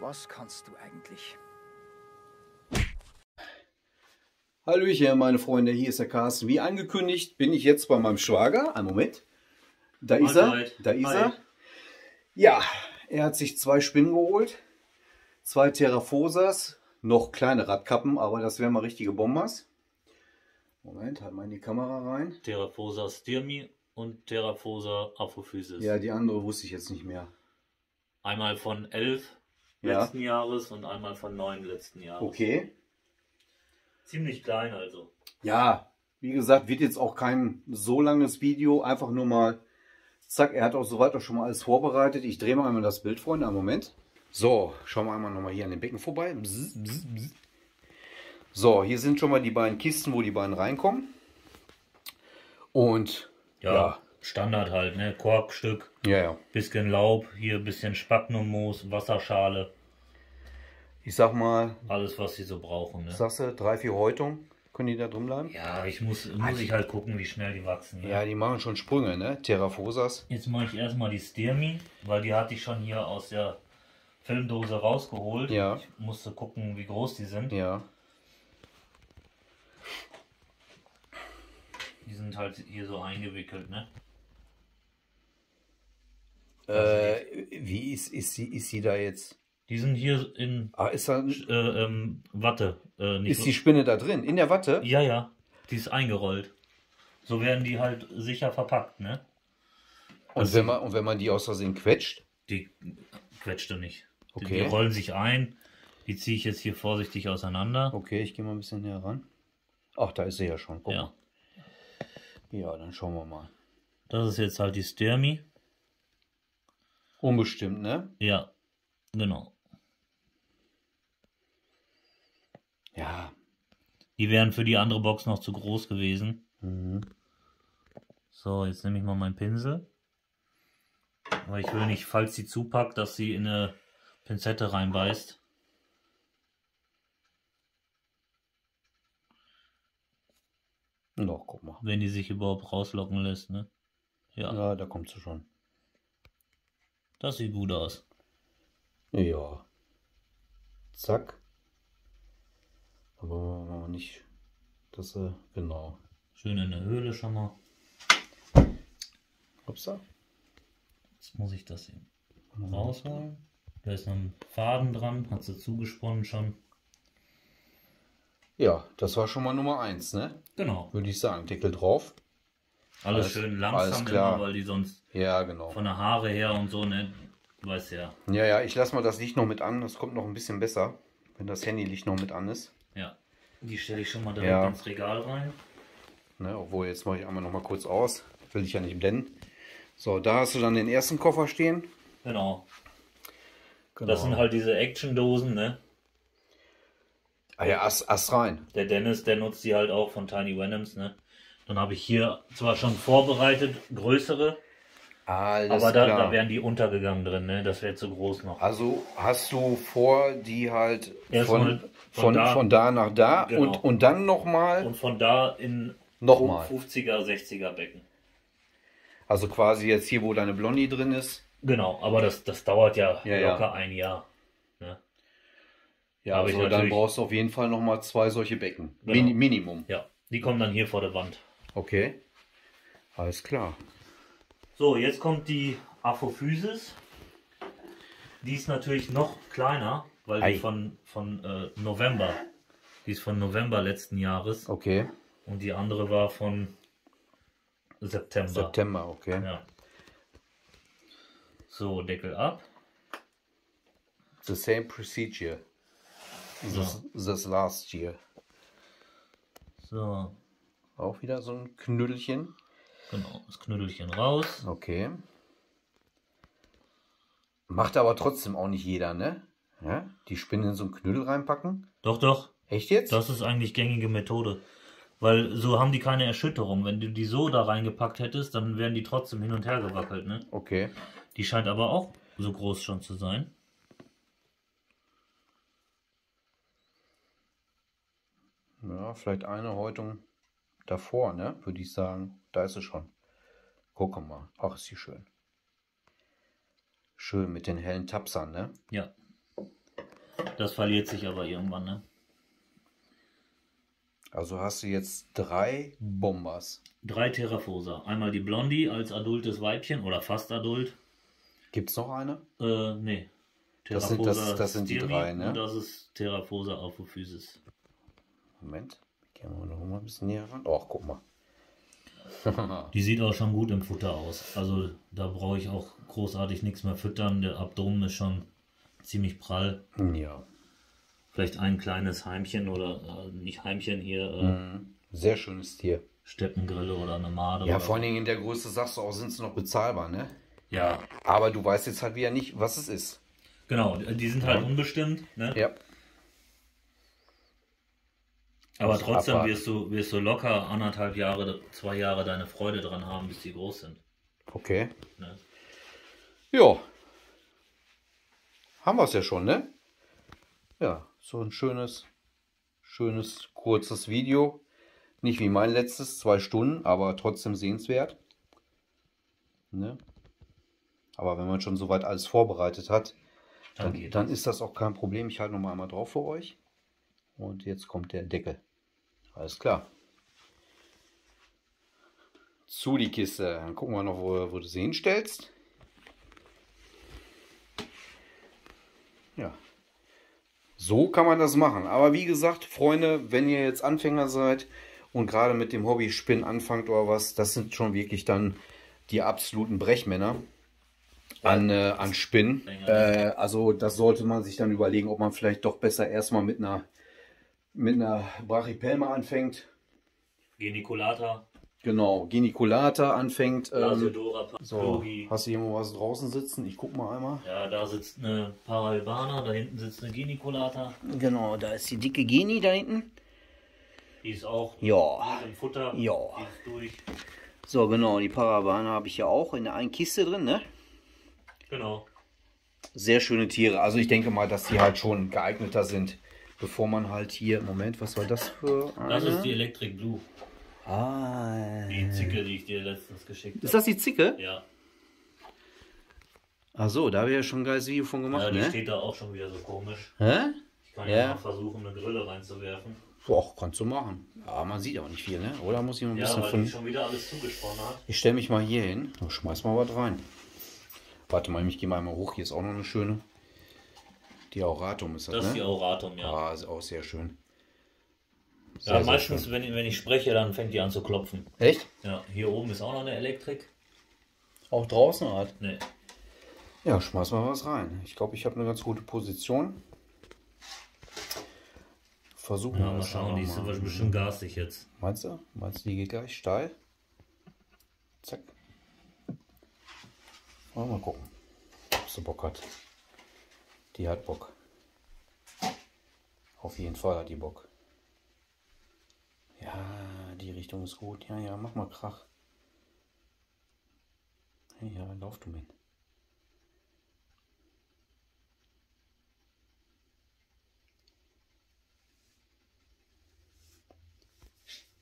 Was kannst du eigentlich? Hallöchen, meine Freunde, hier ist der Carsten. Wie angekündigt bin ich jetzt bei meinem Schwager. Einen Moment. Da ist er. Da ist er. Ja, er hat sich zwei Spinnen geholt. Zwei Terrafosas. Noch kleine Radkappen, aber das wären mal richtige Bombers. Moment, halt mal in die Kamera rein. Terraphosa styrmi und Terraphosa apophysis. Ja, die andere wusste ich jetzt nicht mehr. Einmal von 11 Ja. letzten Jahres und einmal von 9 letzten Jahres. Okay. Ziemlich klein also. Ja, wie gesagt, wird jetzt auch kein so langes Video. Einfach nur mal, zack, er hat auch soweit auch schon mal alles vorbereitet. Ich drehe mal einmal das Bild, Freunde, einen Moment. So, schauen wir einmal nochmal hier an den Becken vorbei. Bzz, bzz, bzz. So, hier sind schon mal die beiden Kisten, wo die beiden reinkommen. Und Ja, Ja. Standard halt, ne? Korkstück, ja, ja. bisschen Laub, hier bisschen Sphagnummoos, Wasserschale, Ich sag mal, alles was sie so brauchen, ne? sagst du, drei, vier Häutungen, können die da drin bleiben? Ja, ich muss, muss ich halt gucken, wie schnell die wachsen. Ne? Ja, die machen schon Sprünge, ne? Terrafosas. Jetzt mache ich erstmal die Styrmi, weil die hatte ich schon hier aus der Filmdose rausgeholt. Ja. Ich musste gucken, wie groß die sind. Ja. Die sind halt hier so eingewickelt, ne? Äh, wie ist, ist, sie, ist sie da jetzt? Die sind hier in Ah, ist, da, äh, ähm, Watte. Äh, nicht ist die Spinne da drin? In der Watte? ja, ja. Die ist eingerollt. So werden die halt sicher verpackt, ne? Und wenn, man, und wenn man die aus Versehen quetscht? Die quetschte nicht. Die- Okay. Die rollen sich ein. Die ziehe ich jetzt hier vorsichtig auseinander. Okay, ich gehe mal ein bisschen näher ran. Ach, da ist sie ja schon. Guck Ja. mal. Ja, dann schauen wir mal. Das ist jetzt halt die Styrmi. Unbestimmt, ne? Ja, genau. Ja. Die wären für die andere Box noch zu groß gewesen. Mhm. So, jetzt nehme ich mal meinen Pinsel. Aber ich will nicht, falls sie zupackt, dass sie in eine Pinzette reinbeißt. Doch, guck mal. Wenn die sich überhaupt rauslocken lässt, ne? Ja, Ja, da kommt sie schon. Das sieht gut aus. Ja. Zack. Aber nicht, dass sie, genau. Schön in der Höhle schon mal. Upsa. Jetzt muss ich das hier rausholen. Da ist noch ein Faden dran, hat sie zugesponnen schon. Ja, das war schon mal Nummer eins, ne? Genau. Würde ich sagen. Deckel drauf. Alles, Alles- schön alles langsam klar. immer, weil die sonst Ja, genau. von der Haare her und so, ne? Du weißt ja. Ja, ja, ich lasse mal das Licht noch mit an. Das kommt noch ein bisschen besser, wenn das Handylicht noch mit an ist. Ja. Die stelle ich schon mal direkt Ja. ins Regal rein. Ne, obwohl, jetzt mache ich einmal noch mal kurz aus. Will ich ja nicht blenden. So, da hast du dann den ersten Koffer stehen. Genau. Genau. Das sind halt diese Action-Dosen, ne? Ah ja, Ast, Ast rein. Der Dennis, der nutzt die halt auch von Tiny Venoms, ne? Dann habe ich hier zwar schon vorbereitet, größere, Alles aber da, klar. da wären die untergegangen drin, ne? Das wäre zu groß noch. also hast du vor, die halt von, von von, da- von da nach da Genau. und, und dann nochmal, Und von da in Nochmal. 50er, 60er Becken. also quasi jetzt hier, wo deine Blondie drin ist. Genau, aber das, das dauert ja, Ja, ja. locker ein Jahr. Ne? Ja, ich also dann brauchst du auf jeden Fall nochmal zwei solche Becken. Genau. Mini, Minimum. Ja, die kommen dann hier vor der Wand. Okay. Alles klar. So, jetzt kommt die Apophysis. Die ist natürlich noch kleiner, weil Ei. die von, von äh, November, die ist von November letzten Jahres Okay. und die andere war von September. September, okay. Ja. So, Deckel ab. The same procedure. This, this last year. So, Auch wieder so ein Knüdelchen. genau, das Knüdelchen raus. Okay. Macht aber trotzdem auch nicht jeder, ne? Ja? Die Spinne in so einen Knüdel reinpacken. Doch, doch, Echt jetzt? das ist eigentlich gängige Methode. Weil so haben die keine Erschütterung. Wenn du die so da reingepackt hättest, dann wären die trotzdem hin und her gewackelt, ne? Okay. Die scheint aber auch so groß schon zu sein. Ja, vielleicht eine Häutung davor, ne? Würde ich sagen. Da ist sie schon. Guck mal. Ach, ist sie schön. Schön mit den hellen Tapsern, ne? Ja. Das verliert sich aber irgendwann, ne? Also hast du jetzt drei Bombers. Drei Terrafosa. Einmal die Blondie als adultes Weibchen oder fast adult. Gibt es noch eine? Äh, nee. Das sind- das- das sind die drei, ne? Und das ist Terrafosa Apophysis. Moment. Gehen wir noch mal ein bisschen näher ran. Ach, guck mal. Die sieht auch schon gut im Futter aus. Also da brauche ich auch großartig nichts mehr füttern. Der Abdomen ist schon ziemlich prall. ja. Vielleicht ein kleines Heimchen oder äh, nicht Heimchen hier, äh, Mhm. Sehr schönes Tier. Steppengrille oder eine Made. Ja, oder vor allen Dingen in der Größe sagst du auch, sind sie noch bezahlbar, ne? ja, Aber du weißt jetzt halt wieder nicht, was es ist. genau. Die sind halt unbestimmt. Ne? Ja. Aber trotzdem abwarten. wirst du, wirst du locker anderthalb Jahre, zwei Jahre deine Freude dran haben, bis die groß sind. Okay. Ne? Ja. Haben wir es ja schon, ne? Ja, so ein schönes, schönes, kurzes Video. Nicht wie mein letztes, zwei Stunden, aber trotzdem sehenswert. Ne? Aber wenn man schon soweit alles vorbereitet hat, Dann dann, dann ist das auch kein Problem. Ich halte noch mal einmal drauf für euch. Und jetzt kommt der Deckel. Alles klar. Zu die Kiste. Dann gucken wir noch, wo, wo du sie hinstellst. Ja. So kann man das machen. Aber wie gesagt, Freunde, wenn ihr jetzt Anfänger seid und gerade mit dem Hobby Spinnen anfangt oder was, das sind schon wirklich dann die absoluten Brechmänner an, äh, an Spinnen. Äh, also das sollte man sich dann überlegen, ob man vielleicht doch besser erstmal mit einer mit einer Brachypelma anfängt. Geniculata, Genau, Geniculata anfängt. Ähm, so, hast du irgendwo was draußen sitzen? Ich guck mal einmal. Ja, da sitzt eine Paralbana, da hinten sitzt eine Geniculata. Genau, da ist die dicke Geni da hinten. Die ist auch Ja. im Futter. Ja. So, genau, die Parabana habe ich ja auch in der einen Kiste drin, ne? Genau. Sehr schöne Tiere. Also ich denke mal, dass die halt schon geeigneter sind, bevor man halt hier. Moment, was war das für eine? Das ist die Electric Blue. Ah. Die Zicke, die ich dir letztens geschickt Ist habe. das die Zicke? Ja. Ach so, da habe ich ja schon ein geiles Video von ja, gemacht, die ne? steht da auch schon wieder so komisch. Hä? Ich kann Ja. ja mal versuchen, eine Grille reinzuwerfen. Boah, kannst du machen. Ja, man sieht auch nicht viel, ne? Oder muss ich mal ein Ja, bisschen weil von. die schon wieder alles zugesponnen hat. Ich stelle mich mal hier hin. Oh, schmeiß mal was rein. Warte mal, ich gehe mal einmal hoch. Hier ist auch noch eine schöne. Die Auratum ist das, Das ist die ne? Auratum, ja. Ah, ist auch sehr schön. Sehr, ja, meistens, schön. wenn, ich- wenn ich spreche, dann fängt die an zu klopfen. Echt? Ja, hier oben ist auch noch eine Elektrik. Auch draußen halt. Nee. Ja, schmeiß mal was rein. Ich glaube, ich habe eine ganz gute Position. Versuchen Ja, wir mal schauen, die ist aber bestimmt garstig jetzt. Meinst du? Meinst du, die geht gleich steil? Zack. Mal, mal gucken, ob sie Bock hat. Die hat Bock. Auf jeden Fall hat die Bock. Ja, die Richtung ist gut. Ja, ja, mach mal Krach. Ja, lauf du mit.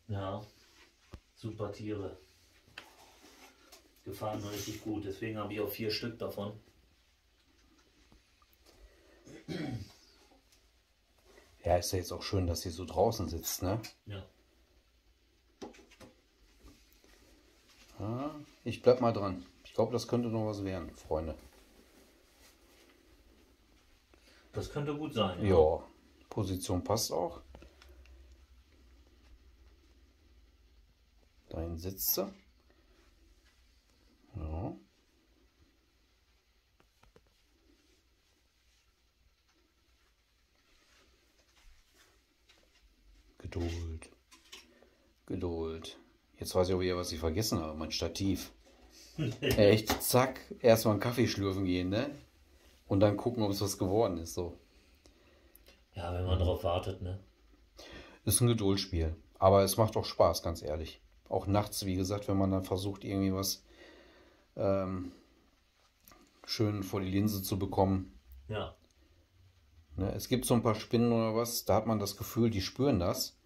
Ja, super Tiere. Gefallen mir richtig gut, deswegen habe ich auch vier Stück davon. Ja, ist ja jetzt auch schön, dass sie so draußen sitzt, ne? Ja. Ja, ich bleib mal dran. Ich glaube, das könnte noch was werden, Freunde. Das könnte gut sein. Ja, Position passt auch. Dahin sitzt sie. Ja. Geduld. Geduld. Jetzt weiß ich auch wieder, was ich vergessen habe. Mein Stativ. Echt, zack. Erstmal einen Kaffee schlürfen gehen, ne? Und dann gucken, ob es was geworden ist. So. Ja, wenn man drauf wartet, ne? Ist ein Geduldsspiel. Aber es macht auch Spaß, ganz ehrlich. Auch nachts, wie gesagt, wenn man dann versucht, irgendwie was ähm, schön vor die Linse zu bekommen. Ja. Ne? Es gibt so ein paar Spinnen oder was, da hat man das Gefühl, die spüren das.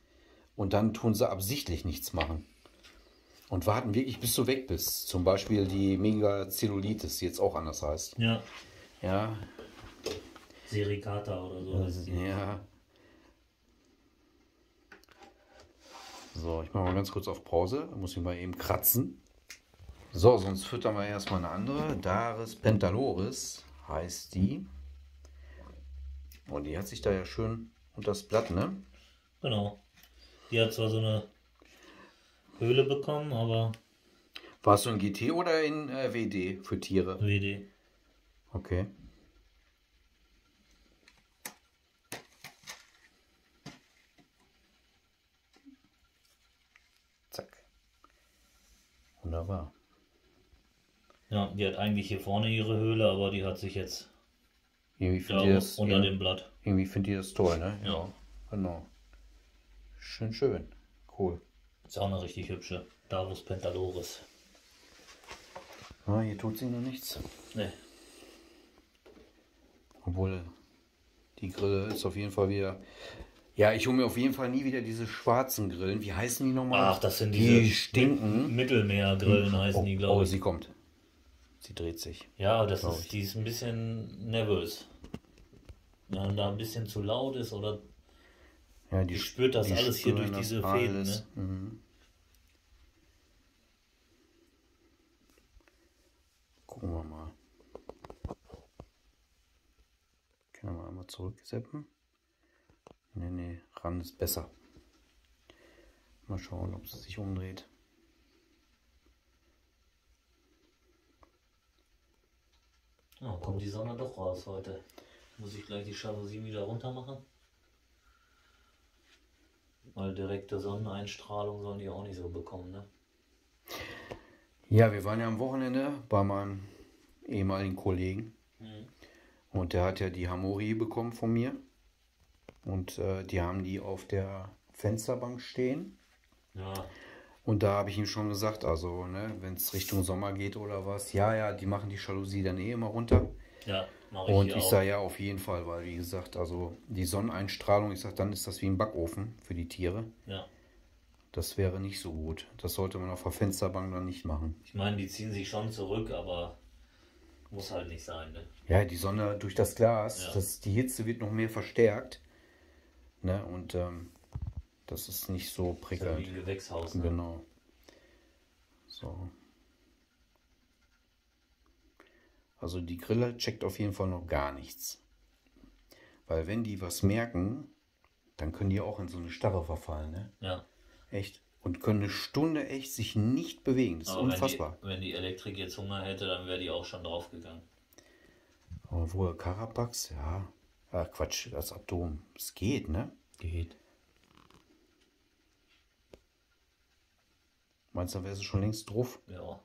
Und dann tun sie absichtlich nichts machen. Und warten wirklich, bis du weg bist. Zum Beispiel die Megacellulitis, die jetzt auch anders heißt. Ja. Ja. Sericata oder so. Das ja. So, ich mache mal ganz kurz auf Pause. Muss ich mal eben kratzen. So, sonst füttern wir erstmal eine andere. Daris Pentaloris heißt die. Und die hat sich da ja schön unter das Blatt, ne? Genau. Die hat zwar so eine Höhle bekommen, aber Warst du in GT oder in äh, WD für Tiere? WD. Okay. Zack. Wunderbar. Ja, die hat eigentlich hier vorne ihre Höhle, aber die hat sich jetzt Irgendwie ihr das, unter ja, dem Blatt. irgendwie findet ihr das toll, ne? Ja. Genau. Schön, schön. Cool. Ist auch eine richtig hübsche. Davus Pentaloris. Ah, hier tut sich noch nichts. Ne, Obwohl die Grille ist auf jeden Fall wieder. Ja, ich hole mir auf jeden Fall nie wieder diese schwarzen Grillen. Wie heißen die nochmal? Ach, das sind die diese stinken. Mittelmeergrillen heißen oh, die, oh, glaube ich. sie kommt. Sie dreht sich. Ja, das ist, ich. die ist ein bisschen nervös. Wenn da ein bisschen zu laut ist oder Ja, die, Die spürt das alles hier durch diese Fäden, alles. Mhm. Gucken wir mal. Können wir einmal zurücksetzen? Nee, nee, ran ist besser. Mal schauen, ob sie sich umdreht. oh, kommt die Sonne doch raus heute. Muss ich gleich die Jalousien wieder runter machen? Weil direkte Sonneneinstrahlung sollen die auch nicht so bekommen, ne? Ja, wir waren ja am Wochenende bei meinem ehemaligen Kollegen. Mhm. Und der hat ja die Hamori bekommen von mir. Und äh, die haben die auf der Fensterbank stehen. Ja, Und da habe ich ihm schon gesagt, also ne, wenn es Richtung Sommer geht oder was, ja, ja, die machen die Jalousie dann eh immer runter. ja, ich Und ich sage ja auf jeden Fall, weil wie gesagt, also die Sonneneinstrahlung, ich sage, dann ist das wie ein Backofen für die Tiere. Ja, Das wäre nicht so gut. Das sollte man auf der Fensterbank dann nicht machen. ich meine, die ziehen sich schon zurück, aber muss halt nicht sein, ne? Ja, die Sonne durch das Glas, Ja. das, die Hitze wird noch mehr verstärkt. Ne? Und ähm, das ist nicht so Ist ja wie prickelnd. ein Gewächshaus, ne? Genau. So. Also die Grille checkt auf jeden Fall noch gar nichts. Weil wenn die was merken, dann können die auch in so eine Starre verfallen, ne? Ja, Echt. Und können eine Stunde echt sich nicht bewegen. Das ist aber unfassbar. Wenn die, wenn die Elektrik jetzt Hunger hätte, dann wäre die auch schon draufgegangen. Obwohl Carapax, ja. Ja, Quatsch, das Abdomen. Es geht, ne? Geht. Meinst du, dann wäre sie schon längst drauf? Ja,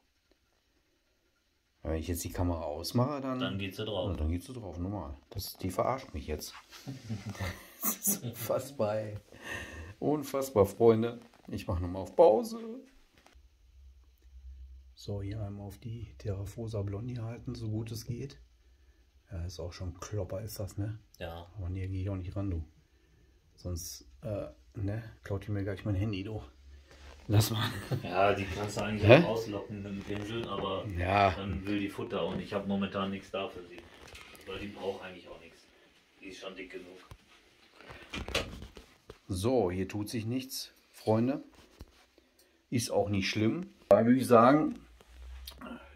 wenn ich jetzt die Kamera ausmache, dann. dann geht sie drauf. dann geht sie drauf, normal. Das, die verarscht mich jetzt. das ist unfassbar. ey. Unfassbar, Freunde. Ich mache nochmal auf Pause. So, hier einmal auf die Terrafosa Blondie halten, so gut es geht. Ja, ist auch schon Klopper, ist das, ne? Ja, Aber näher gehe ich auch nicht ran, du. Sonst, äh, ne, klaut die mir gleich mein Handy, du. Lass mal. ja, die kannst du eigentlich Hä? auch auslocken mit dem Pinsel, aber Ja, dann will die Futter und ich habe momentan nichts da für sie. Weil die braucht eigentlich auch nichts. Die ist schon dick genug. So, hier tut sich nichts, Freunde. Ist auch nicht schlimm. Dann würde ich sagen,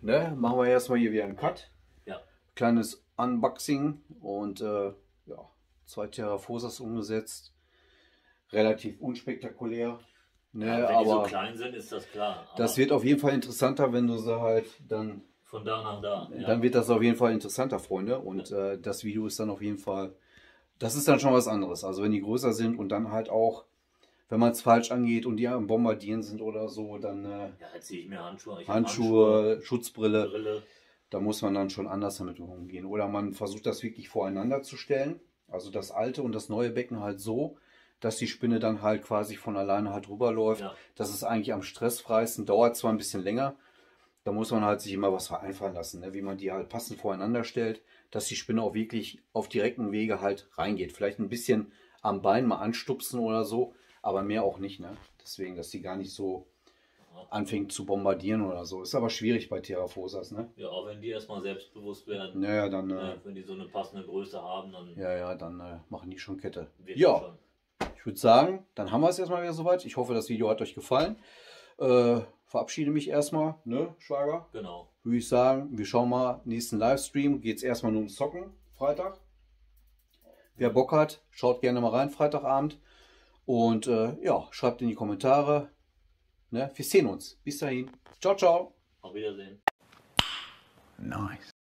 ne, machen wir erstmal hier wieder einen Cut. Ja. Kleines Unboxing und äh, ja, zwei Terrafosas umgesetzt. Relativ unspektakulär. Ne, Ja, wenn die so aber klein sind, ist das klar. Aber das wird auf jeden Fall interessanter, wenn du sie halt dann von da nach da. Ja. dann wird das auf jeden Fall interessanter, Freunde. Und äh, das Video ist dann auf jeden Fall, das ist dann schon was anderes. Also wenn die größer sind und dann halt auch, wenn man es falsch angeht und die am Bombardieren sind oder so, dann äh, ja, jetzt ziehe ich mir Handschuhe. Ich hab Handschuhe, Schutzbrille, Handschuhe, Brille. da muss man dann schon anders damit umgehen. Oder man versucht das wirklich voreinander zu stellen. Also das alte und das neue Becken halt so, dass die Spinne dann halt quasi von alleine halt rüberläuft. Ja. Das ist eigentlich am stressfreisten, dauert zwar ein bisschen länger. Da muss man halt sich immer was einfallen lassen, ne? wie man die halt passend voreinander stellt, dass die Spinne auch wirklich auf direkten Wege halt reingeht. Vielleicht ein bisschen am Bein mal anstupsen oder so, aber mehr auch nicht. Ne? Deswegen, dass die gar nicht so anfängt zu bombardieren oder so. Ist aber schwierig bei Terrafosas, ne? Ja, auch wenn die erstmal selbstbewusst werden, Naja, dann, äh, wenn die so eine passende Größe haben, dann ja, ja, dann äh, machen die schon Kette. Ja. schon. Ich würde sagen, dann haben wir es erstmal wieder soweit. Ich hoffe, das Video hat euch gefallen. Äh, verabschiede mich erstmal, ne, Schwager? Genau. Würde ich sagen, wir schauen mal, nächsten Livestream geht es erstmal nur ums Zocken, Freitag. Wer Bock hat, schaut gerne mal rein, Freitagabend. Und äh, ja, schreibt in die Kommentare. Ne? Wir sehen uns. Bis dahin. Ciao, ciao. Auf Wiedersehen. Nice.